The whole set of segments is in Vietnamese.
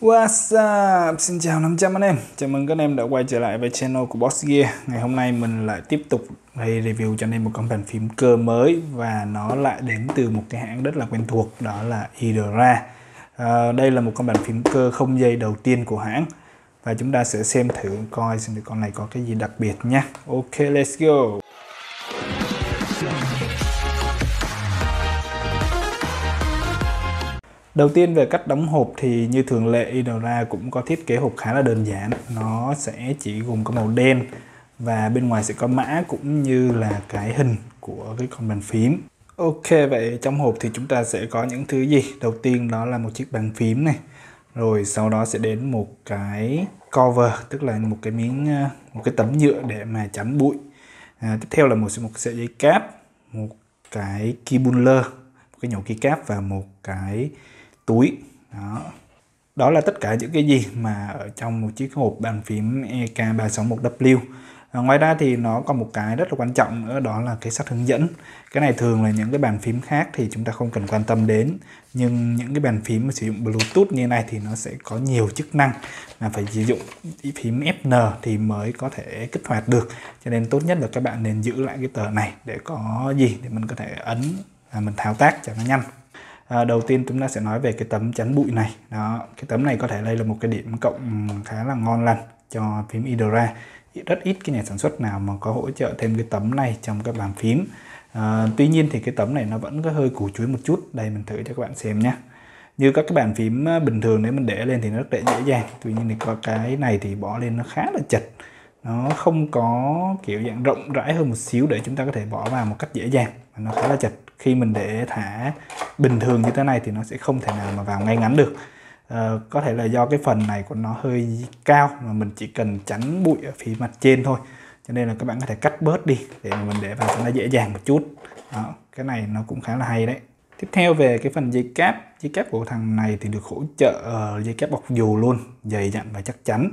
What's up? Xin chào 500 anh em. Chào mừng các anh em đã quay trở lại với channel của Boss Gear. Ngày hôm nay mình lại tiếp tục hay review cho anh em một con bàn phím cơ mới Và nó lại đến từ một cái hãng rất là quen thuộc Đó là Idora à, ờ, Đây là một con bàn phím cơ không dây đầu tiên của hãng Và chúng ta sẽ xem thử coi xem con này có cái gì đặc biệt nhé Ok, let's go. Đầu tiên về cách đóng hộp thì như thường lệ Idora cũng có thiết kế hộp khá là đơn giản. Nó sẽ chỉ gồm có màu đen và bên ngoài sẽ có mã cũng như là cái hình của cái con bàn phím. Ok vậy trong hộp thì chúng ta sẽ có những thứ gì? Đầu tiên đó là một chiếc bàn phím này Rồi sau đó sẽ đến một cái cover tức là một cái miếng ờ, một cái tấm nhựa để mà chắn bụi. À, Tiếp theo là một, một sợi dây cáp một cái keybuller một cái nhổ keycap và một cái túi. Đó. Đó là tất cả những cái gì mà ở trong một chiếc hộp bàn phím EK361W à, ngoài ra thì nó còn một cái rất là quan trọng nữa đó là cái sách hướng dẫn. Cái này thường là những cái bàn phím khác thì chúng ta không cần quan tâm đến nhưng những cái bàn phím mà sử dụng Bluetooth như này thì nó sẽ có nhiều chức năng mà phải sử dụng phím FN thì mới có thể kích hoạt được. Cho nên tốt nhất là các bạn nên giữ lại cái tờ này để có gì để mình có thể ấn và mình thao tác cho nó nhanh à, đầu tiên chúng ta sẽ nói về cái tấm chắn bụi này. Đó cái tấm này có thể đây là một cái điểm cộng khá là ngon lành cho phím Idora. Rất ít cái nhà sản xuất nào mà có hỗ trợ thêm cái tấm này trong các bàn phím. À, tuy nhiên thì cái tấm này nó vẫn có hơi củ chuối một chút. Đây mình thử cho các bạn xem nhé. Như các cái bàn phím à, bình thường nếu mình để lên thì nó rất là dễ dàng. Tuy nhiên thì có cái này thì bỏ lên nó khá là chật. Nó không có kiểu dạng rộng rãi hơn một xíu để chúng ta có thể bỏ vào một cách dễ dàng. Nó khá là chật khi mình để thả bình thường như thế này thì nó sẽ không thể nào mà vào ngay ngắn được. À, có thể là do cái phần này của nó hơi cao mà mình chỉ cần chắn bụi ở phía mặt trên thôi. Cho nên là các bạn có thể cắt bớt đi để mà mình để vào cho nó dễ dàng một chút. Đó, cái này nó cũng khá là hay đấy. Tiếp theo về cái phần dây cáp. Dây cáp của thằng này thì được hỗ trợ uh, dây cáp bọc dù luôn dày dặn và chắc chắn.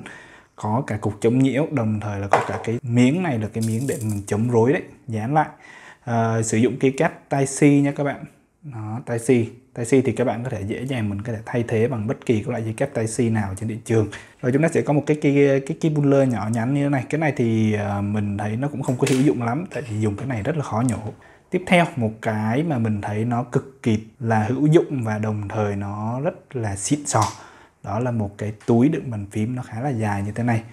Có cả cục chống nhiễu đồng thời là có cả cái miếng này là cái miếng để mình chống rối đấy dán lại. Ờ, sử dụng cái cáp tai C nha các bạn. Nó tai C. Tai C thì các bạn có thể dễ dàng mình có thể thay thế bằng bất kỳ các loại dây cáp tai C nào trên thị trường. Rồi chúng ta sẽ có một cái cái cái cái buller nhỏ nhắn như thế này. Cái này thì uh, mình thấy nó cũng không có hữu dụng lắm tại vì dùng cái này rất là khó nhổ. Tiếp theo một cái mà mình thấy nó cực kỳ là hữu dụng và đồng thời nó rất là xịn sò đó là một cái túi đựng bàn phím nó khá là dài như thế này.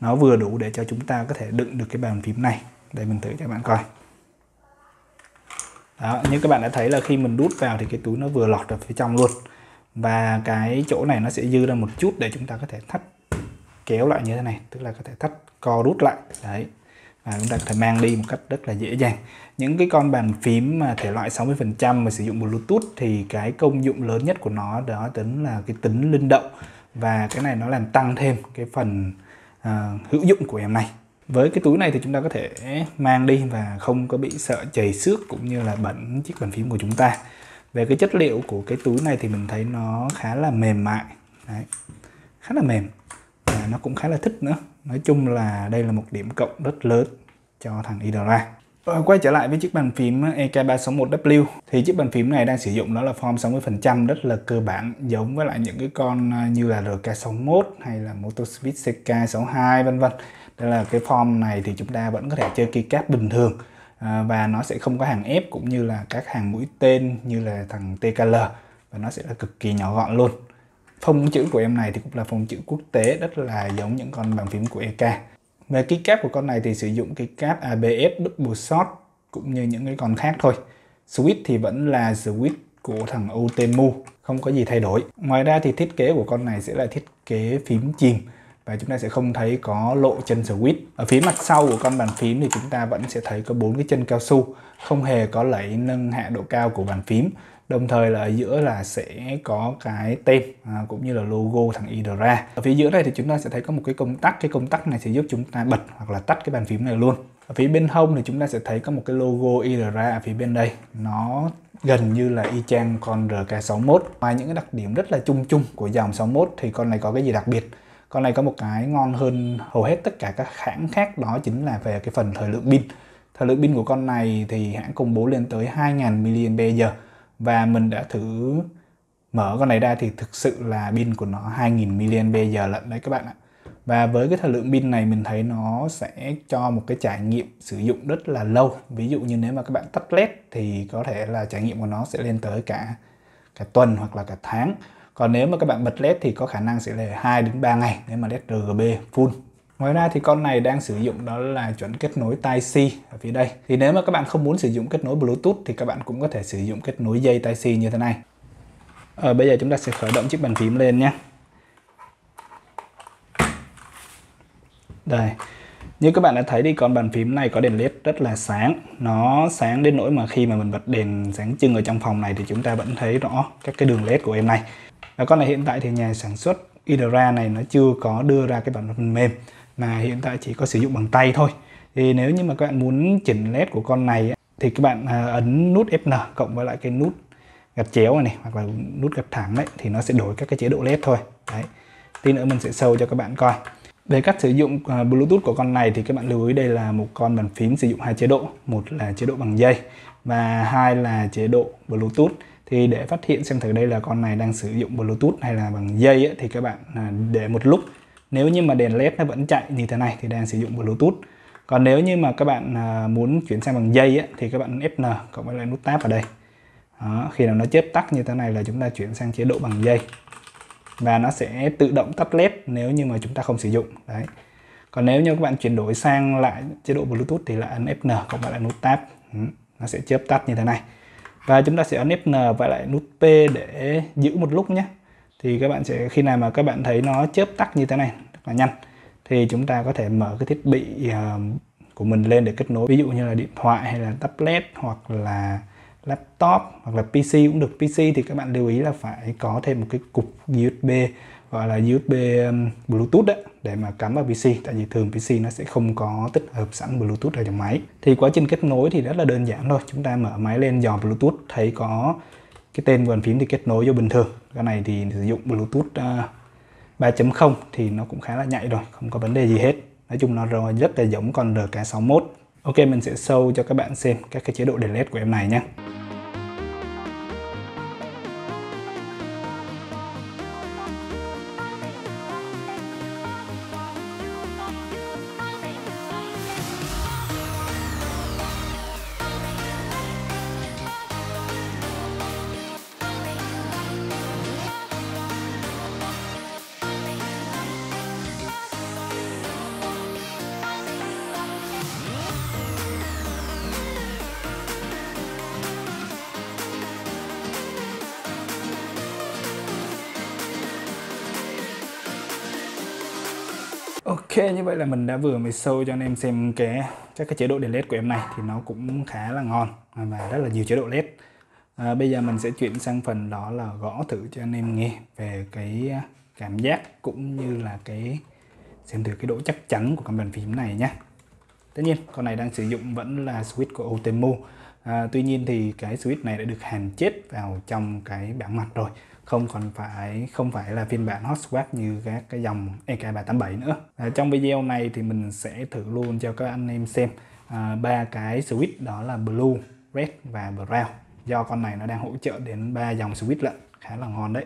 Nó vừa đủ để cho chúng ta có thể đựng được cái bàn phím này. Đây mình thử cho các bạn coi đó, như các bạn đã thấy là khi mình đút vào thì cái túi nó vừa lọt vào phía trong luôn. Và cái chỗ này nó sẽ dư ra một chút để chúng ta có thể thắt kéo lại như thế này tức là có thể thắt co rút lại. Đấy. Và chúng ta có thể mang đi một cách rất là dễ dàng. Những cái con bàn phím mà thể loại 60% mà sử dụng Bluetooth thì cái công dụng lớn nhất của nó đó tính là cái tính linh động. Và cái này nó làm tăng thêm cái phần uh, hữu dụng của em này với cái túi này thì chúng ta có thể mang đi và không có bị sợ chảy xước cũng như là bẩn chiếc bàn phím của chúng ta. Về cái chất liệu của cái túi này thì mình thấy nó khá là mềm mại. Đấy. khá là mềm và nó cũng khá là thích nữa. Nói chung là đây là một điểm cộng rất lớn cho thằng Idora Ờ, quay trở lại với chiếc bàn phím EK361W thì chiếc bàn phím này đang sử dụng đó là form 60% rất là cơ bản giống với lại những cái con à, như là RK61 hay là Motoswitch CK62 vân vân. Đây là cái form này thì chúng ta vẫn có thể chơi keycap bình thường. À, và nó sẽ không có hàng ép cũng như là các hàng mũi tên như là thằng TKL và nó sẽ là cực kỳ nhỏ gọn luôn. Phông chữ của em này thì cũng là phông chữ quốc tế rất là giống những con bàn phím của EK về keycap của con này thì sử dụng cái cáp ABS double shot cũng như những cái con khác thôi. Switch thì vẫn là switch của thằng Utemu không có gì thay đổi. Ngoài ra thì thiết kế của con này sẽ là thiết kế phím chìm và chúng ta sẽ không thấy có lộ chân switch. Ở phía mặt sau của con bàn phím thì chúng ta vẫn sẽ thấy có bốn cái chân cao su, không hề có lẫy nâng hạ độ cao của bàn phím đồng thời là ở giữa là sẽ có cái tên à, cũng như là logo thằng Idra. Ở phía giữa này thì chúng ta sẽ thấy có một cái công tắc cái công tắc này sẽ giúp chúng ta bật hoặc là tắt cái bàn phím này luôn. Ở phía bên hông thì chúng ta sẽ thấy có một cái logo Idra ở phía bên đây. Nó gần như là y chang con RK61 ngoài những cái đặc điểm rất là chung chung của dòng 61 thì con này có cái gì đặc biệt? Con này có một cái ngon hơn hầu hết tất cả các hãng khác đó chính là về cái phần thời lượng pin. Thời lượng pin của con này thì hãng công bố lên tới 2000 mAh và mình đã thử mở con này ra thì thực sự là pin của nó 2000 mAh lận đấy các bạn ạ. Và với cái thời lượng pin này mình thấy nó sẽ cho một cái trải nghiệm sử dụng rất là lâu. Ví dụ như nếu mà các bạn tắt led thì có thể là trải nghiệm của nó sẽ lên tới cả cả tuần hoặc là cả tháng. Còn nếu mà các bạn bật led thì có khả năng sẽ là 2 đến 3 ngày nếu mà led RGB full. Ngoài ra thì con này đang sử dụng đó là chuẩn kết nối Type-C ở phía đây. Thì nếu mà các bạn không muốn sử dụng kết nối Bluetooth thì các bạn cũng có thể sử dụng kết nối dây Type-C như thế này. Ờ, bây giờ chúng ta sẽ khởi động chiếc bàn phím lên nhé. Đây. Như các bạn đã thấy thì con bàn phím này có đèn led rất là sáng. Nó sáng đến nỗi mà khi mà mình bật đèn sáng trưng ở trong phòng này thì chúng ta vẫn thấy rõ các cái đường led của em này. Và con này hiện tại thì nhà sản xuất Idra này nó chưa có đưa ra cái bản phần mềm mà hiện tại chỉ có sử dụng bằng tay thôi. Thì nếu như mà các bạn muốn chỉnh led của con này thì các bạn à, ấn nút Fn cộng với lại cái nút gạch chéo này, này hoặc là nút gạch thẳng đấy thì nó sẽ đổi các cái chế độ led thôi. Đấy. Tí nữa mình sẽ sâu cho các bạn coi. Về cách sử dụng à, Bluetooth của con này thì các bạn lưu ý đây là một con bàn phím sử dụng hai chế độ. Một là chế độ bằng dây và hai là chế độ Bluetooth. Thì để phát hiện xem thử đây là con này đang sử dụng Bluetooth hay là bằng dây ấy, thì các bạn à, để một lúc nếu như mà đèn led nó vẫn chạy như thế này thì đang sử dụng bluetooth. Còn nếu như mà các bạn à, muốn chuyển sang bằng dây ấy, thì các bạn Fn cộng với lại nút tab ở đây. Đó, khi nào nó chớp tắt như thế này là chúng ta chuyển sang chế độ bằng dây. Và nó sẽ tự động tắt led nếu như mà chúng ta không sử dụng. Đấy. Còn nếu như các bạn chuyển đổi sang lại chế độ Bluetooth thì là ấn Fn cộng với lại nút tab ừ, nó sẽ chớp tắt như thế này. Và chúng ta sẽ ấn Fn và lại nút P để giữ một lúc nhé thì các bạn sẽ khi nào mà các bạn thấy nó chớp tắt như thế này rất là nhanh thì chúng ta có thể mở cái thiết bị uh, của mình lên để kết nối. Ví dụ như là điện thoại hay là tablet hoặc là laptop hoặc là PC cũng được. PC thì các bạn lưu ý là phải có thêm một cái cục USB gọi là USB um, Bluetooth đấy để mà cắm vào PC tại vì thường PC nó sẽ không có tích hợp sẵn Bluetooth ở trong máy. Thì quá trình kết nối thì rất là đơn giản thôi. Chúng ta mở máy lên dò Bluetooth thấy có cái tên bàn phím thì kết nối vô bình thường. Cái này thì sử dụng Bluetooth à, uh, 3.0 thì nó cũng khá là nhạy rồi không có vấn đề gì hết. Nói chung nó rồi rất là giống con RK61 Ok mình sẽ show cho các bạn xem các cái chế độ delete của em này nhé. Ok như vậy là mình đã vừa mới show cho anh em xem cái các cái chế độ đèn led của em này thì nó cũng khá là ngon và rất là nhiều chế độ led à, bây giờ mình sẽ chuyển sang phần đó là gõ thử cho anh em nghe về cái cảm giác cũng như là cái xem thử cái độ chắc chắn của cầm bàn phím này nhé tất nhiên con này đang sử dụng vẫn là switch của Otemu à, tuy nhiên thì cái switch này đã được hàn chết vào trong cái bảng mặt rồi không còn phải không phải là phiên bản hot swap như các cái dòng EK387 nữa. À, trong video này thì mình sẽ thử luôn cho các anh em xem à, ba à, cái switch đó là blue red và brown. Do con này nó đang hỗ trợ đến ba dòng switch lận. Khá là ngon đấy.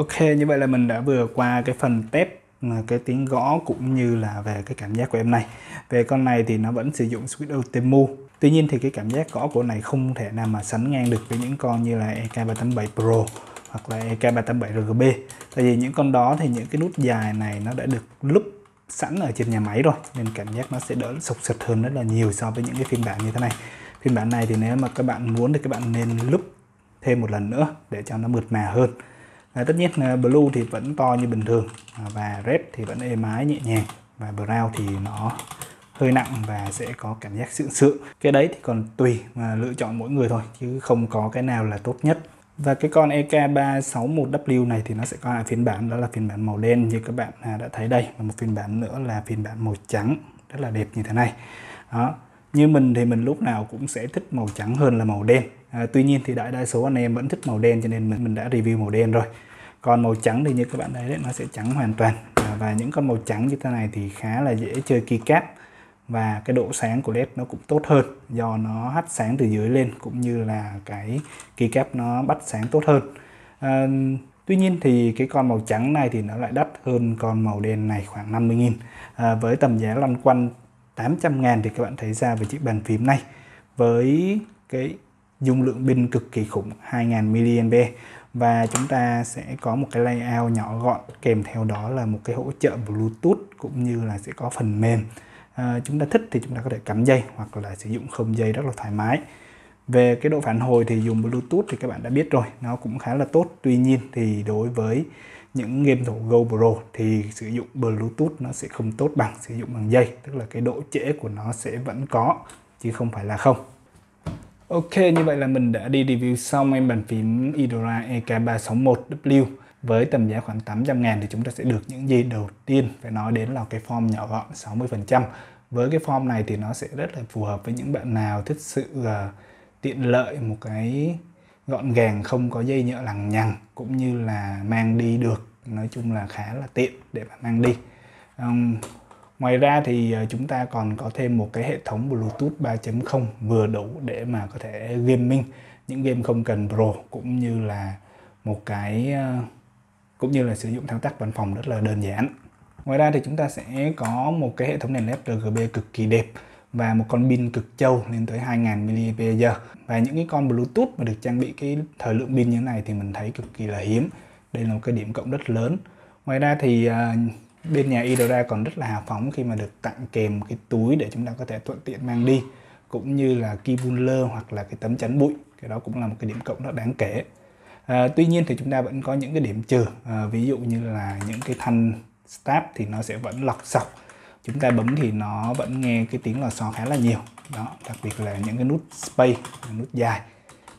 Ok, như vậy là mình đã vừa qua cái phần test à, cái tiếng gõ cũng như là về cái cảm giác của em này. Về con này thì nó vẫn sử dụng switch Ultimo Tuy nhiên thì cái cảm giác gõ của này không thể nào mà sánh ngang được với những con như là EK387 Pro hoặc là EK387 RGB. Tại vì những con đó thì những cái nút dài này nó đã được lúc sẵn ở trên nhà máy rồi nên cảm giác nó sẽ đỡ sục sật hơn rất là nhiều so với những cái phiên bản như thế này. Phiên bản này thì nếu mà các bạn muốn thì các bạn nên lúc thêm một lần nữa để cho nó mượt mà hơn à, tất nhiên là blue thì vẫn to như bình thường à, và red thì vẫn êm ái nhẹ nhàng và brown thì nó hơi nặng và sẽ có cảm giác sượng sượng. Cái đấy thì còn tùy mà lựa chọn mỗi người thôi chứ không có cái nào là tốt nhất. Và cái con EK361W này thì nó sẽ có hai phiên bản đó là phiên bản màu đen như các bạn à, đã thấy đây và một phiên bản nữa là phiên bản màu trắng rất là đẹp như thế này. Đó như mình thì mình lúc nào cũng sẽ thích màu trắng hơn là màu đen à, tuy nhiên thì đại đa số anh em vẫn thích màu đen cho nên mình mình đã review màu đen rồi. Còn màu trắng thì như các bạn thấy đấy nó sẽ trắng hoàn toàn. À, và những con màu trắng như thế này thì khá là dễ chơi keycap và cái độ sáng của led nó cũng tốt hơn do nó hắt sáng từ dưới lên cũng như là cái keycap nó bắt sáng tốt hơn. À, Tuy nhiên thì cái con màu trắng này thì nó lại đắt hơn con màu đen này khoảng 50.000 à, với tầm giá lăn quanh 800 ngàn thì các bạn thấy ra về chiếc bàn phím này. Với cái dung lượng pin cực kỳ khủng 2000 mAh. Và chúng ta sẽ có một cái layout nhỏ gọn kèm theo đó là một cái hỗ trợ Bluetooth cũng như là sẽ có phần mềm. À, chúng ta thích thì chúng ta có thể cắm dây hoặc là sử dụng không dây rất là thoải mái. Về cái độ phản hồi thì dùng Bluetooth thì các bạn đã biết rồi nó cũng khá là tốt. Tuy nhiên thì đối với những game thủ GoPro thì sử dụng Bluetooth nó sẽ không tốt bằng sử dụng bằng dây tức là cái độ trễ của nó sẽ vẫn có chứ không phải là không. Ok như vậy là mình đã đi review xong em bàn phím Idora EK361W với tầm giá khoảng 800 ngàn thì chúng ta sẽ được những gì đầu tiên? Phải nói đến là cái form nhỏ gọn 60% với cái form này thì nó sẽ rất là phù hợp với những bạn nào thích sự uh, tiện lợi một cái gọn gàng không có dây nhựa lằng nhằng cũng như là mang đi được. Nói chung là khá là tiện để mà mang đi. Um, ngoài ra thì ờ, chúng ta còn có thêm một cái hệ thống Bluetooth 3.0 vừa đủ để mà có thể gaming, những game không cần Pro, cũng như là một cái ờ, cũng như là sử dụng thao tác văn phòng rất là đơn giản. Ngoài ra thì chúng ta sẽ có một cái hệ thống đèn led RGB cực kỳ đẹp và một con pin cực trâu lên tới 2000 mAh và những cái con Bluetooth mà được trang bị cái thời lượng pin như thế này thì mình thấy cực kỳ là hiếm. Đây là một cái điểm cộng rất lớn. Ngoài ra thì ờ, bên nhà Idora còn rất là hào phóng khi mà được tặng kèm cái túi để chúng ta có thể thuận tiện mang đi cũng như là key puller hoặc là cái tấm chắn bụi. Cái đó cũng là một cái điểm cộng rất đáng kể. À, tuy nhiên thì chúng ta vẫn có những cái điểm trừ. À, ví dụ như là những cái thanh stab thì nó sẽ vẫn lọc sọc. Chúng ta bấm thì nó vẫn nghe cái tiếng lò xo khá là nhiều. Đó đặc biệt là những cái nút space nút dài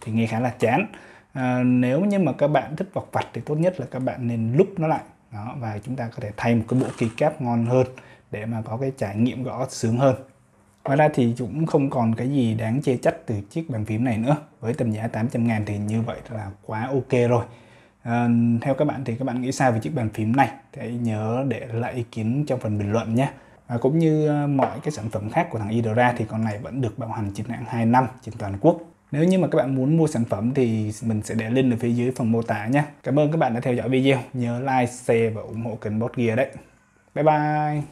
thì nghe khá là chán. À, nếu như mà các bạn thích vọc vặt thì tốt nhất là các bạn nên lúc nó lại đó và chúng ta có thể thay một cái bộ keycap ngon hơn để mà có cái trải nghiệm gõ sướng hơn. Ngoài ra thì cũng không còn cái gì đáng chê trách từ chiếc bàn phím này nữa. Với tầm giá 800 ngàn thì như vậy là quá ok rồi. À, Theo các bạn thì các bạn nghĩ sao về chiếc bàn phím này? Thì hãy nhớ để lại ý kiến trong phần bình luận nhé. Và Cũng như à, mọi cái sản phẩm khác của thằng Idora thì con này vẫn được bảo hành chính hãng 2 năm trên toàn quốc nếu như mà các bạn muốn mua sản phẩm thì mình sẽ để link ở phía dưới phần mô tả nhé. Cảm ơn các bạn đã theo dõi video. Nhớ like, share và ủng hộ kênh Bot Gear đấy. Bye bye!